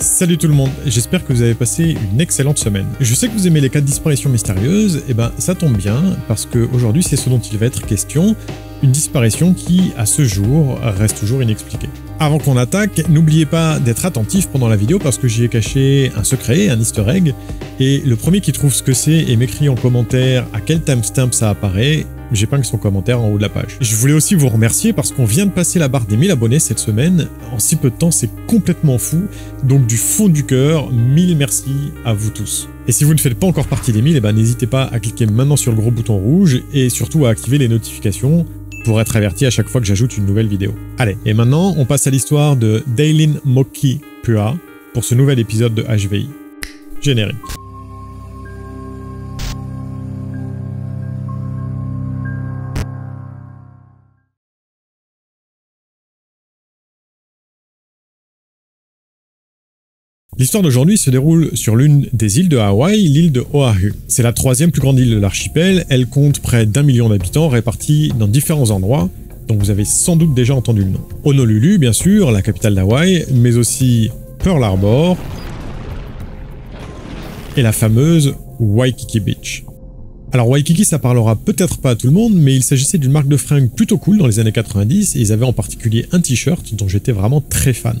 Salut tout le monde, j'espère que vous avez passé une excellente semaine. Je sais que vous aimez les cas de disparition mystérieuses, et ben ça tombe bien, parce qu'aujourd'hui c'est ce dont il va être question, une disparition qui, à ce jour, reste toujours inexpliquée. Avant qu'on attaque, n'oubliez pas d'être attentif pendant la vidéo parce que j'y ai caché un secret, un easter egg, et le premier qui trouve ce que c'est et m'écrit en commentaire à quel timestamp ça apparaît, j'épingle son commentaire en haut de la page. Je voulais aussi vous remercier parce qu'on vient de passer la barre des 1000 abonnés cette semaine. En si peu de temps, c'est complètement fou. Donc du fond du cœur, mille merci à vous tous. Et si vous ne faites pas encore partie des 1000, eh ben, n'hésitez pas à cliquer maintenant sur le gros bouton rouge et surtout à activer les notifications pour être averti à chaque fois que j'ajoute une nouvelle vidéo. Allez, et maintenant, on passe à l'histoire de Dailin Moki Pua pour ce nouvel épisode de HVI. Générique. L'histoire d'aujourd'hui se déroule sur l'une des îles de Hawaï, l'île de Oahu. C'est la troisième plus grande île de l'archipel, elle compte près d'un million d'habitants répartis dans différents endroits, dont vous avez sans doute déjà entendu le nom. Honolulu, bien sûr, la capitale d'Hawaï, mais aussi Pearl Harbor et la fameuse Waikiki Beach. Alors Waikiki, ça parlera peut-être pas à tout le monde, mais il s'agissait d'une marque de fringues plutôt cool dans les années 90, et ils avaient en particulier un t-shirt dont j'étais vraiment très fan.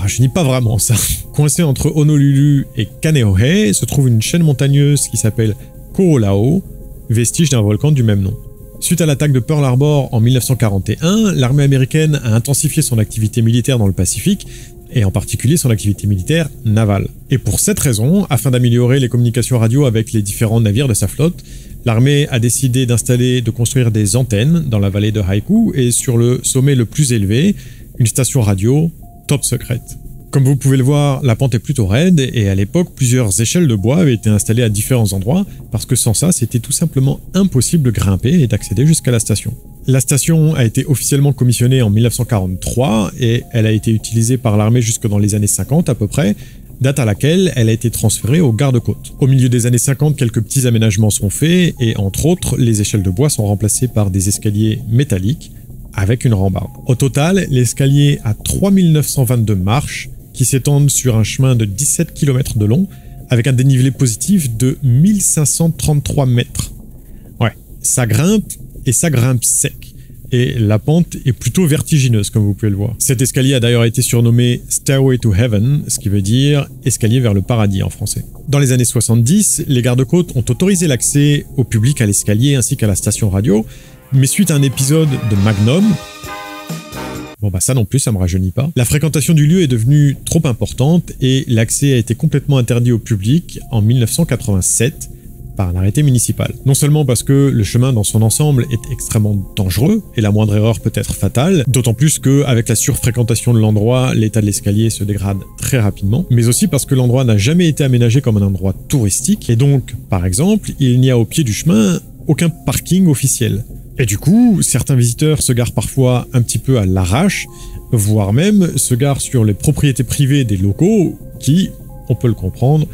Ça me rajeunit pas vraiment ça. Coincé entre Honolulu et Kaneohe se trouve une chaîne montagneuse qui s'appelle Koolao, vestige d'un volcan du même nom. Suite à l'attaque de Pearl Harbor en 1941, l'armée américaine a intensifié son activité militaire dans le Pacifique, et en particulier son activité militaire navale. Et pour cette raison, afin d'améliorer les communications radio avec les différents navires de sa flotte, l'armée a décidé d'installer, de construire des antennes dans la vallée de Haiku et sur le sommet le plus élevé, une station radio top secrète. Comme vous pouvez le voir, la pente est plutôt raide et à l'époque, plusieurs échelles de bois avaient été installées à différents endroits parce que sans ça, c'était tout simplement impossible de grimper et d'accéder jusqu'à la station. La station a été officiellement commissionnée en 1943 et elle a été utilisée par l'armée jusque dans les années 50 à peu près, date à laquelle elle a été transférée aux gardes-côtes. Au milieu des années 50, quelques petits aménagements sont faits et entre autres, les échelles de bois sont remplacées par des escaliers métalliques avec une rambarde. Au total, l'escalier a 3922 marches qui s'étendent sur un chemin de 17 km de long avec un dénivelé positif de 1533 mètres. Ouais, ça grimpe et ça grimpe sec. Et la pente est plutôt vertigineuse comme vous pouvez le voir. Cet escalier a d'ailleurs été surnommé Stairway to Heaven, ce qui veut dire escalier vers le paradis en français. Dans les années 70, les gardes-côtes ont autorisé l'accès au public à l'escalier ainsi qu'à la station radio, mais suite à un épisode de Magnum, Bon bah ça non plus, ça me rajeunit pas. La fréquentation du lieu est devenue trop importante et l'accès a été complètement interdit au public en 1987 par un arrêté municipal. Non seulement parce que le chemin dans son ensemble est extrêmement dangereux et la moindre erreur peut être fatale, d'autant plus qu'avec la surfréquentation de l'endroit, l'état de l'escalier se dégrade très rapidement, mais aussi parce que l'endroit n'a jamais été aménagé comme un endroit touristique et donc, par exemple, il n'y a au pied du chemin aucun parking officiel. Et du coup, certains visiteurs se garent parfois un petit peu à l'arrache, voire même se garent sur les propriétés privées des locaux qui, on peut le comprendre,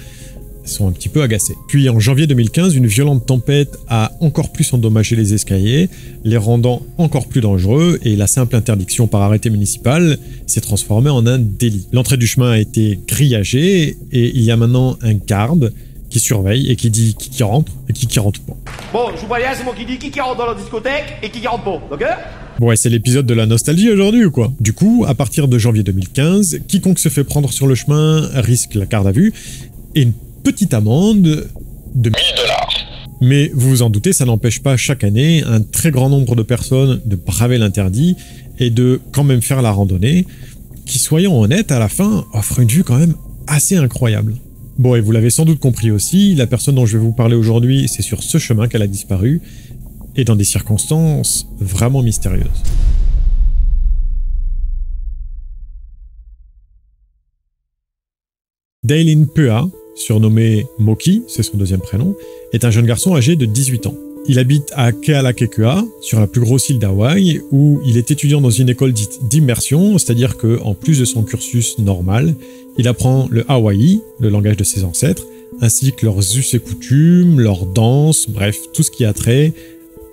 sont un petit peu agacés. Puis en janvier 2015, une violente tempête a encore plus endommagé les escaliers, les rendant encore plus dangereux, et la simple interdiction par arrêté municipal s'est transformée en un délit. L'entrée du chemin a été grillagée, et il y a maintenant un garde qui surveille et qui dit qui, qui rentre et qui qui rentre pas. Bon, je vous préviens, c'est moi qui dis qui qui rentre dans la discothèque et qui qui rentre pas, ok? Bon ouais, c'est l'épisode de la nostalgie aujourd'hui ou quoi? Du coup, à partir de janvier 2015, quiconque se fait prendre sur le chemin risque la garde à vue et une petite amende de 1000 dollars. Mais vous vous en doutez, ça n'empêche pas chaque année un très grand nombre de personnes de braver l'interdit et de quand même faire la randonnée, qui soyons honnêtes, à la fin, offre une vue quand même assez incroyable. Bon, et vous l'avez sans doute compris aussi, la personne dont je vais vous parler aujourd'hui, c'est sur ce chemin qu'elle a disparu, et dans des circonstances vraiment mystérieuses. Dailin Pua, surnommé Moki, c'est son deuxième prénom, est un jeune garçon âgé de 18 ans. Il habite à Kealakekua, sur la plus grosse île d'Hawaï, où il est étudiant dans une école dite d'immersion, c'est-à-dire que, en plus de son cursus normal, il apprend le Hawaii, le langage de ses ancêtres, ainsi que leurs us et coutumes, leurs danses, bref, tout ce qui a trait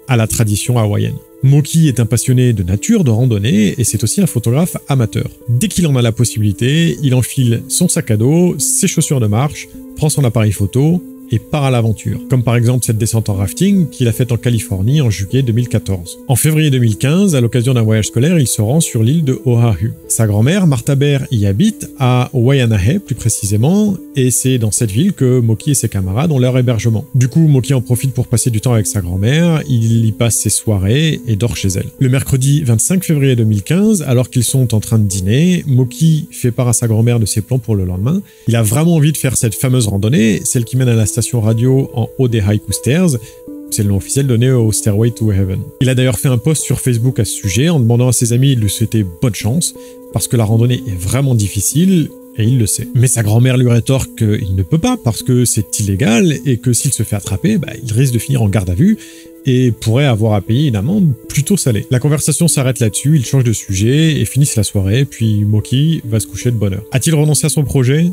à la tradition hawaïenne. Moki est un passionné de nature, de randonnée, et c'est aussi un photographe amateur. Dès qu'il en a la possibilité, il enfile son sac à dos, ses chaussures de marche, prend son appareil photo, et part à l'aventure, comme par exemple cette descente en rafting qu'il a faite en Californie en juillet 2014. En février 2015, à l'occasion d'un voyage scolaire, il se rend sur l'île de Oahu. Sa grand-mère, Martha Bear, y habite, à Waianae plus précisément, et c'est dans cette ville que Moki et ses camarades ont leur hébergement. Du coup, Moki en profite pour passer du temps avec sa grand-mère, il y passe ses soirées et dort chez elle. Le mercredi 25 février 2015, alors qu'ils sont en train de dîner, Moki fait part à sa grand-mère de ses plans pour le lendemain. Il a vraiment envie de faire cette fameuse randonnée, celle qui mène à la station radio en haut des Haiku Stairs. C'est le nom officiel donné au Stairway to Heaven. Il a d'ailleurs fait un post sur Facebook à ce sujet en demandant à ses amis de lui souhaiter bonne chance, parce que la randonnée est vraiment difficile, et il le sait. Mais sa grand-mère lui rétorque qu'il ne peut pas parce que c'est illégal et que s'il se fait attraper, bah, il risque de finir en garde à vue et pourrait avoir à payer une amende plutôt salée. La conversation s'arrête là-dessus, il change de sujet et finissent la soirée, puis Moki va se coucher de bonne heure. A-t-il renoncé à son projet?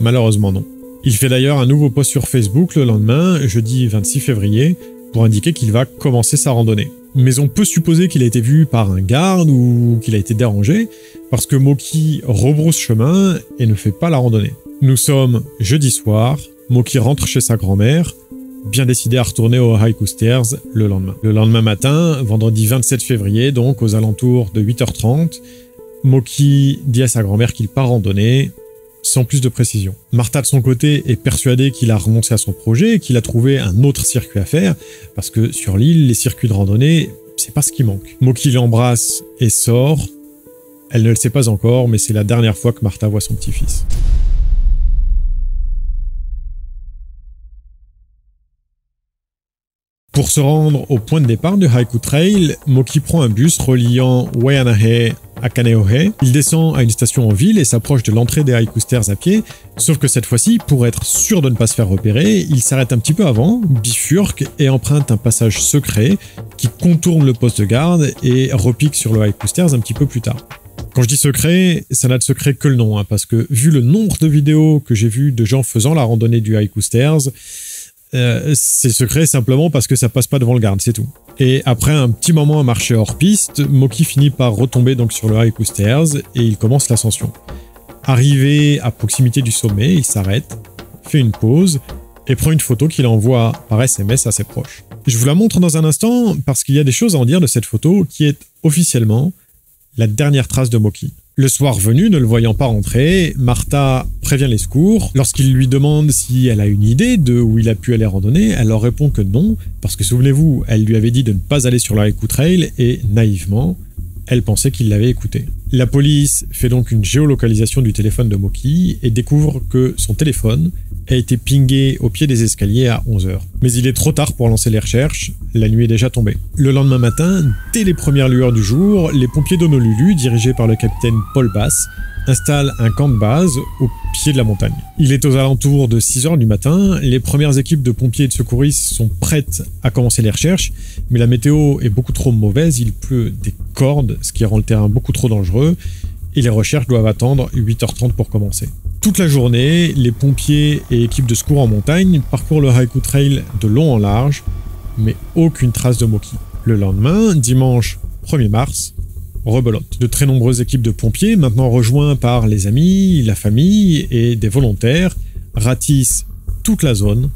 Malheureusement non. Il fait d'ailleurs un nouveau post sur Facebook le lendemain, jeudi 26 février, pour indiquer qu'il va commencer sa randonnée. Mais on peut supposer qu'il a été vu par un garde ou qu'il a été dérangé, parce que Moki rebrousse chemin et ne fait pas la randonnée. Nous sommes jeudi soir, Moki rentre chez sa grand-mère, bien décidé à retourner au Haiku Stairs le lendemain. Le lendemain matin, vendredi 27 février, donc aux alentours de 8h30, Moki dit à sa grand-mère qu'il part randonner, sans plus de précision. Martha de son côté est persuadée qu'il a renoncé à son projet et qu'il a trouvé un autre circuit à faire, parce que sur l'île, les circuits de randonnée, c'est pas ce qui manque. Moki l'embrasse et sort. Elle ne le sait pas encore, mais c'est la dernière fois que Martha voit son petit-fils. Pour se rendre au point de départ du Haiku Trail, Moki prend un bus reliant Waianahe à Kaneohe. Il descend à une station en ville et s'approche de l'entrée des Haiku Stairs à pied, sauf que cette fois-ci, pour être sûr de ne pas se faire repérer, il s'arrête un petit peu avant, bifurque et emprunte un passage secret qui contourne le poste de garde et repique sur le Haiku Stairs un petit peu plus tard. Quand je dis secret, ça n'a de secret que le nom, hein, parce que vu le nombre de vidéos que j'ai vues de gens faisant la randonnée du Haiku Stairs, euh, c'est secret simplement parce que ça passe pas devant le garde, c'est tout. Et après un petit moment à marcher hors piste, Moki finit par retomber donc sur le Haiku Stairs et il commence l'ascension. Arrivé à proximité du sommet, il s'arrête, fait une pause et prend une photo qu'il envoie par SMS à ses proches. Je vous la montre dans un instant parce qu'il y a des choses à en dire de cette photo qui est officiellement la dernière trace de Moki. Le soir venu, ne le voyant pas rentrer, Martha prévient les secours. Lorsqu'il lui demande si elle a une idée de où il a pu aller randonner, elle leur répond que non, parce que souvenez-vous, elle lui avait dit de ne pas aller sur la Trail et naïvement, elle pensait qu'il l'avait écouté. La police fait donc une géolocalisation du téléphone de Moki et découvre que son téléphone a été pingé au pied des escaliers à 11h. Mais il est trop tard pour lancer les recherches, la nuit est déjà tombée. Le lendemain matin, dès les premières lueurs du jour, les pompiers d'Honolulu, dirigés par le capitaine Paul Bass, installent un camp de base au pied de la montagne. Il est aux alentours de 6h du matin, les premières équipes de pompiers et de secouristes sont prêtes à commencer les recherches, mais la météo est beaucoup trop mauvaise, il pleut des cordes, ce qui rend le terrain beaucoup trop dangereux, et les recherches doivent attendre 8h30 pour commencer. Toute la journée, les pompiers et équipes de secours en montagne parcourent le Haiku Trail de long en large, mais aucune trace de Moki. Le lendemain, dimanche 1er mars, rebelote. De très nombreuses équipes de pompiers, maintenant rejoints par les amis, la famille et des volontaires, ratissent toute la zone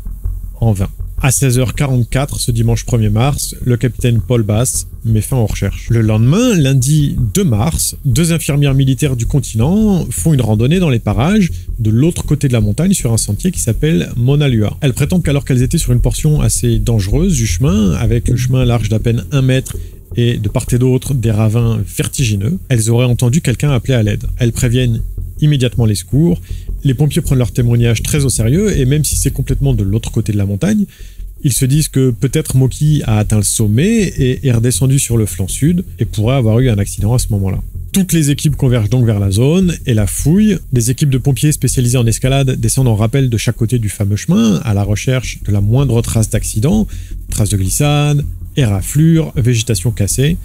en vain. À 16h44 ce dimanche 1er mars, le capitaine Paul Bass met fin aux recherches. Le lendemain, lundi 2 mars, deux infirmières militaires du continent font une randonnée dans les parages de l'autre côté de la montagne sur un sentier qui s'appelle Mona Lua. Elles prétendent qu'alors qu'elles étaient sur une portion assez dangereuse du chemin, avec le chemin large d'à peine 1 mètre et de part et d'autre des ravins vertigineux, elles auraient entendu quelqu'un appeler à l'aide. Elles préviennent immédiatement les secours, les pompiers prennent leur témoignage très au sérieux et même si c'est complètement de l'autre côté de la montagne, ils se disent que peut-être Moki a atteint le sommet et est redescendu sur le flanc sud et pourrait avoir eu un accident à ce moment-là. Toutes les équipes convergent donc vers la zone et la fouille. Des équipes de pompiers spécialisées en escalade descendent en rappel de chaque côté du fameux chemin à la recherche de la moindre trace d'accident, traces de glissade, éraflure, végétation cassée,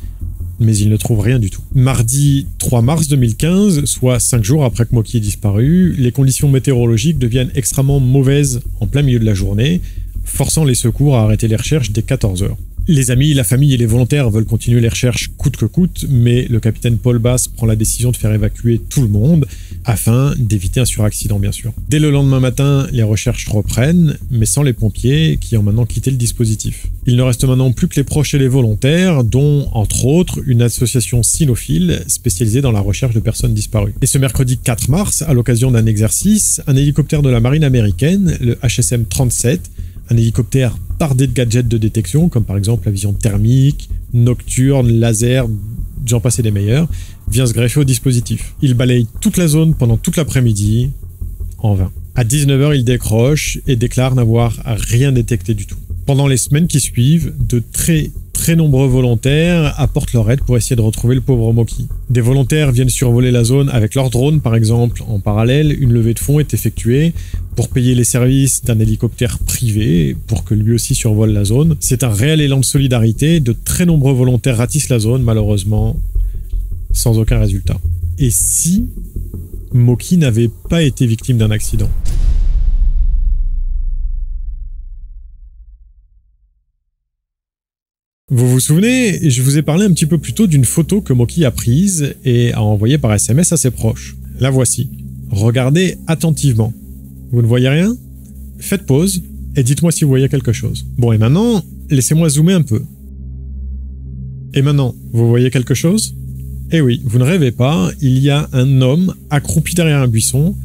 mais ils ne trouvent rien du tout. Mardi 3 mars 2015, soit 5 jours après que Moki ait disparu, les conditions météorologiques deviennent extrêmement mauvaises en plein milieu de la journée, forçant les secours à arrêter les recherches dès 14h. Les amis, la famille et les volontaires veulent continuer les recherches coûte que coûte, mais le capitaine Paul Bass prend la décision de faire évacuer tout le monde afin d'éviter un suraccident bien sûr. Dès le lendemain matin, les recherches reprennent, mais sans les pompiers qui ont maintenant quitté le dispositif. Il ne reste maintenant plus que les proches et les volontaires, dont entre autres une association cynophile spécialisée dans la recherche de personnes disparues. Et ce mercredi 4 mars, à l'occasion d'un exercice, un hélicoptère de la marine américaine, le HSM 37, un hélicoptère bardé de gadgets de détection, comme par exemple la vision thermique, nocturne, laser, j'en passais des meilleurs, vient se greffer au dispositif. Il balaye toute la zone pendant toute l'après-midi, en vain. À 19h, il décroche et déclare n'avoir rien détecté du tout. Pendant les semaines qui suivent, de très très nombreux volontaires apportent leur aide pour essayer de retrouver le pauvre Moki. Des volontaires viennent survoler la zone avec leur drone par exemple. En parallèle, une levée de fonds est effectuée pour payer les services d'un hélicoptère privé pour que lui aussi survole la zone. C'est un réel élan de solidarité. De très nombreux volontaires ratissent la zone malheureusement sans aucun résultat. Et si Moki n'avait pas été victime d'un accident? Vous vous souvenez, je vous ai parlé un petit peu plus tôt d'une photo que Moki a prise et a envoyée par SMS à ses proches. La voici. Regardez attentivement. Vous ne voyez rien? Faites pause et dites-moi si vous voyez quelque chose. Bon, et maintenant, laissez-moi zoomer un peu. Et maintenant, vous voyez quelque chose? Eh oui, vous ne rêvez pas, il y a un homme accroupi derrière un buisson,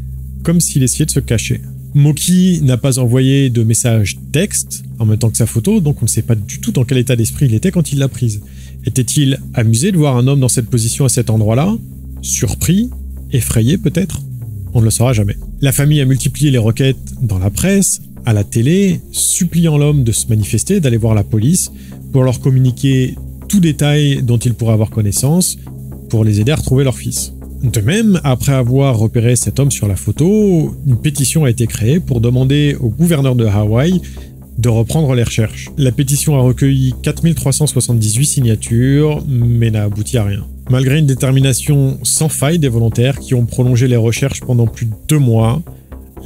comme s'il essayait de se cacher. Moki n'a pas envoyé de message texte en même temps que sa photo, donc on ne sait pas du tout dans quel état d'esprit il était quand il l'a prise. Était-il amusé de voir un homme dans cette position à cet endroit-là? Surpris Effrayé peut-être? On ne le saura jamais. La famille a multiplié les requêtes dans la presse, à la télé, suppliant l'homme de se manifester, d'aller voir la police, pour leur communiquer tout détail dont ils pourraient avoir connaissance, pour les aider à retrouver leur fils. De même, après avoir repéré cet homme sur la photo, une pétition a été créée pour demander au gouverneur de Hawaï de reprendre les recherches. La pétition a recueilli 4378 signatures, mais n'a abouti à rien. Malgré une détermination sans faille des volontaires qui ont prolongé les recherches pendant plus de deux mois,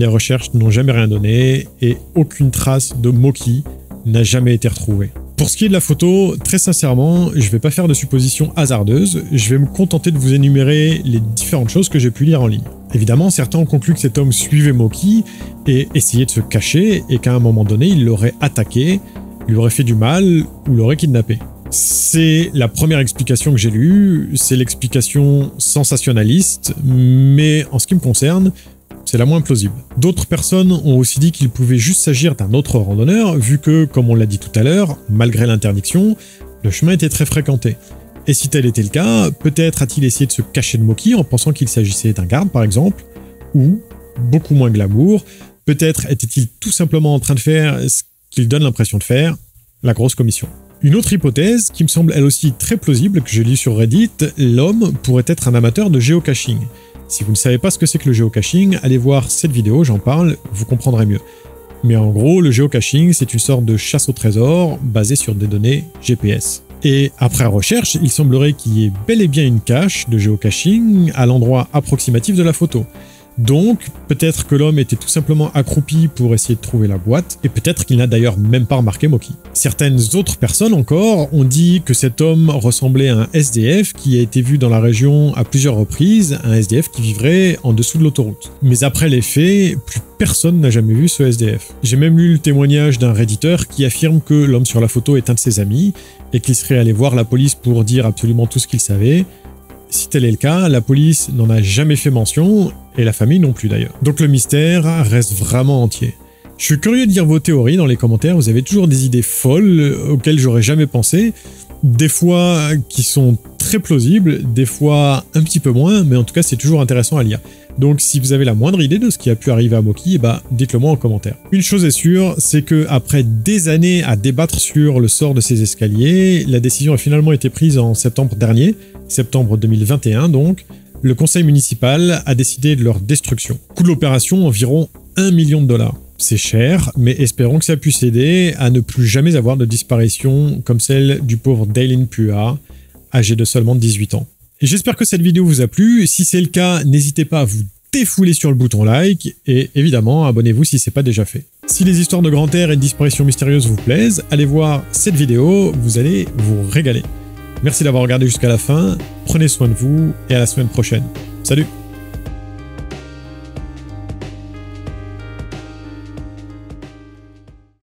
les recherches n'ont jamais rien donné et aucune trace de Moki n'a jamais été retrouvée. Pour ce qui est de la photo, très sincèrement, je vais pas faire de suppositions hasardeuses, je vais me contenter de vous énumérer les différentes choses que j'ai pu lire en ligne. Évidemment, certains ont conclu que cet homme suivait Moki et essayait de se cacher et qu'à un moment donné, il l'aurait attaqué, lui aurait fait du mal ou l'aurait kidnappé. C'est la première explication que j'ai lue, c'est l'explication sensationnaliste, mais en ce qui me concerne, c'est la moins plausible. D'autres personnes ont aussi dit qu'il pouvait juste s'agir d'un autre randonneur, vu que, comme on l'a dit tout à l'heure, malgré l'interdiction, le chemin était très fréquenté. Et si tel était le cas, peut-être a-t-il essayé de se cacher de Moki en pensant qu'il s'agissait d'un garde par exemple, ou, beaucoup moins glamour, peut-être était-il tout simplement en train de faire ce qu'il donne l'impression de faire, la grosse commission. Une autre hypothèse, qui me semble elle aussi très plausible, que j'ai lu sur Reddit, l'homme pourrait être un amateur de géocaching. Si vous ne savez pas ce que c'est que le géocaching, allez voir cette vidéo, j'en parle, vous comprendrez mieux. Mais en gros, le géocaching, c'est une sorte de chasse au trésor basée sur des données GPS. Et après recherche, il semblerait qu'il y ait bel et bien une cache de géocaching à l'endroit approximatif de la photo. Donc, peut-être que l'homme était tout simplement accroupi pour essayer de trouver la boîte, et peut-être qu'il n'a d'ailleurs même pas remarqué Moki. Certaines autres personnes encore ont dit que cet homme ressemblait à un SDF qui a été vu dans la région à plusieurs reprises, un SDF qui vivrait en dessous de l'autoroute. Mais après les faits, plus personne n'a jamais vu ce SDF. J'ai même lu le témoignage d'un redditeur qui affirme que l'homme sur la photo est un de ses amis, et qu'il serait allé voir la police pour dire absolument tout ce qu'il savait, si tel est le cas, la police n'en a jamais fait mention, et la famille non plus d'ailleurs. Donc le mystère reste vraiment entier. Je suis curieux de lire vos théories dans les commentaires, vous avez toujours des idées folles auxquelles j'aurais jamais pensé, des fois qui sont très plausibles, des fois un petit peu moins, mais en tout cas c'est toujours intéressant à lire. Donc si vous avez la moindre idée de ce qui a pu arriver à Moki, bah, dites-le moi en commentaire. Une chose est sûre, c'est que après des années à débattre sur le sort de ces escaliers, la décision a finalement été prise en septembre dernier, septembre 2021 donc, le conseil municipal a décidé de leur destruction. Coût de l'opération environ 1 million de dollars. C'est cher, mais espérons que ça puisse aider à ne plus jamais avoir de disparition comme celle du pauvre Daylin Pua, âgé de seulement 18 ans. J'espère que cette vidéo vous a plu. Si c'est le cas, n'hésitez pas à vous défouler sur le bouton like et évidemment abonnez-vous si ce n'est pas déjà fait. Si les histoires de grand air et de disparitions mystérieuses vous plaisent, allez voir cette vidéo, vous allez vous régaler. Merci d'avoir regardé jusqu'à la fin, prenez soin de vous et à la semaine prochaine. Salut